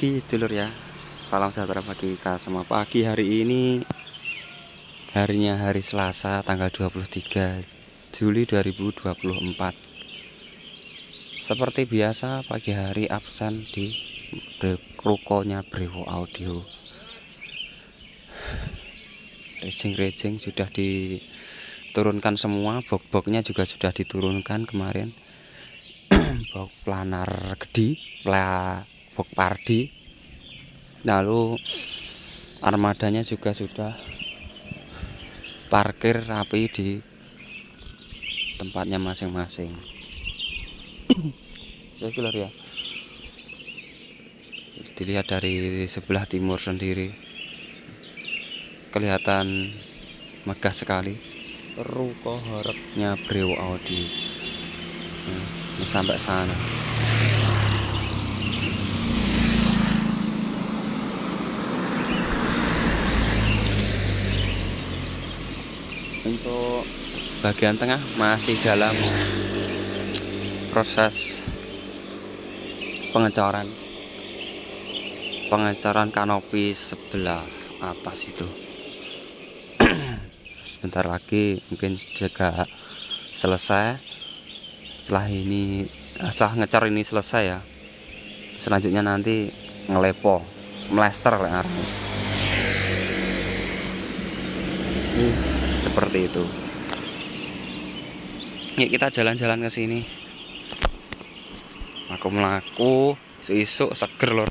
pagi dulur ya. Salam sejahtera bagi kita semua. Pagi hari ini Harinya hari Selasa tanggal 23 Juli 2024 Seperti biasa pagi hari absen di rukonya Brewo Audio. Racing-racing sudah diturunkan semua Bok-boknya juga sudah diturunkan kemarin. Bok planar gede Bok pardi. Lalu armadanya juga sudah parkir rapi di tempatnya masing-masing. Ya ya dilihat dari sebelah timur sendiri kelihatan megah sekali ruko harapnya Brewo Audi. Nah, sampai sana untuk bagian tengah masih dalam proses pengecoran. Pengecoran kanopi sebelah atas itu. Sebentar lagi mungkin juga selesai. Setelah ini setelah ngecor ini selesai ya. Selanjutnya nanti ngelepo melester lah ini seperti itu yuk kita jalan-jalan ke sini. Aku melaku seisuk seger lor.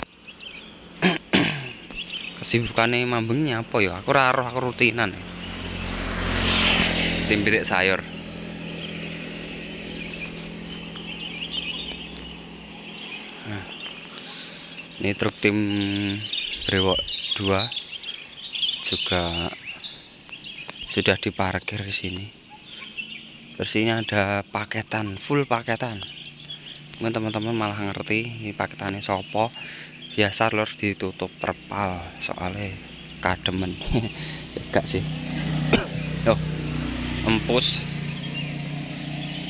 Kesibukannya mambengnya apa ya? Aku raruh aku rutinan ya. tim bidik sayur. Nah, ini truk tim brewok 2 juga sudah diparkir di sini bersihnya ada paketan full paketan. Mungkin teman-teman malah ngerti ini paketannya sopo. Biasa lor ditutup perpal soalnya kademen. Enggak sih. Oh empus.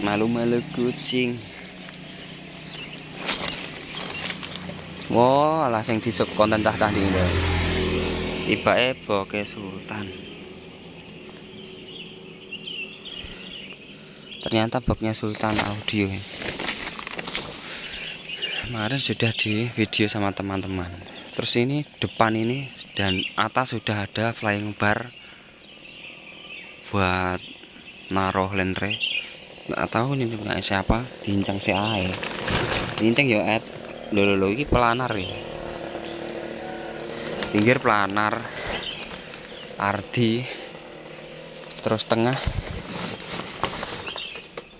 Malu-malu kucing. Wow lah sing konten cah cah tiba tibake boke sultan ternyata boxnya Sultan Audio kemarin sudah di video sama teman-teman. Terus ini depan ini dan atas sudah ada flying bar buat naruh lenre. Nggak tahu ini punya siapa diincang si ae diincang ya, Ed. Lho lho ini pelanar ya. Pinggir pelanar Ardi terus tengah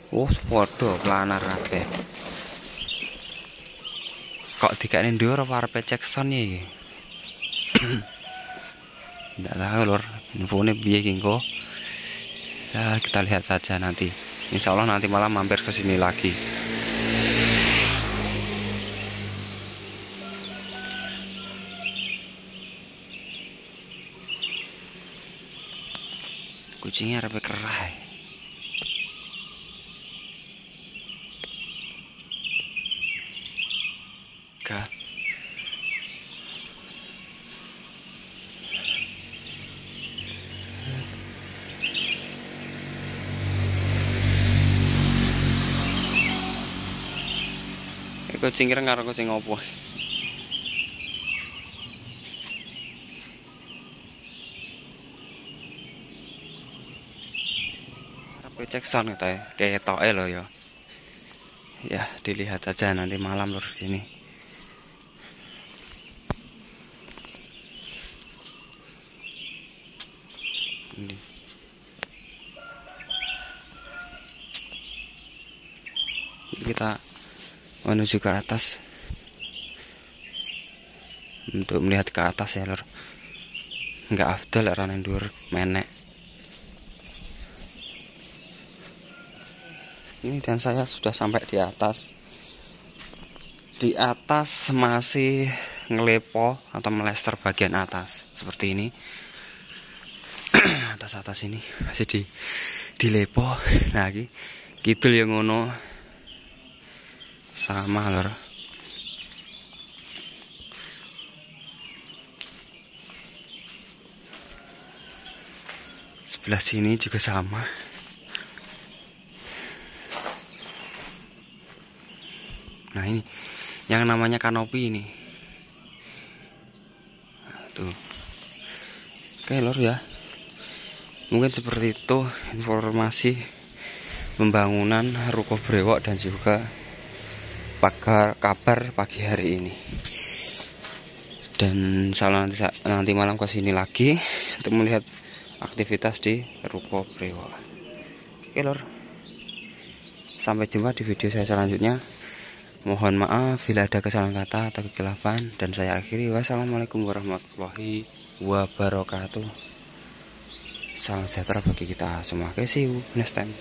Oh, padha planar kabeh. Kok dikane ndur arep Jackson ya iki? Enggak tahu lor, infone piye iki Ya, kita lihat saja nanti. Insya Allah nanti malam mampir ke sini lagi. Kucingnya arep kerah. Kucing kira karo kucing opo cek sound kita ya toel loh ya ya dilihat saja nanti malam lur ini. Ini kita menuju ke atas. Untuk melihat ke atas ya lor nggak afdal ya dur menek. Ini dan saya sudah sampai di atas. Di atas masih ngelepo atau melester bagian atas. Seperti ini. Atas atas ini masih di di lepo nah kidul yang ngono sama lor sebelah sini juga sama. Nah ini. Yang namanya kanopi ini. Tuh. Oke lor ya. Mungkin seperti itu informasi pembangunan ruko brewok dan juga pagar kabar pagi hari ini dan salah nanti nanti malam ke sini lagi untuk melihat aktivitas di ruko brewok oke lor sampai jumpa di video saya selanjutnya Mohon maaf bila ada kesalahan kata atau kekilafan dan saya akhiri wassalamualaikum warahmatullahi wabarakatuh. Salam sejahtera bagi kita semua. Okay, see next time.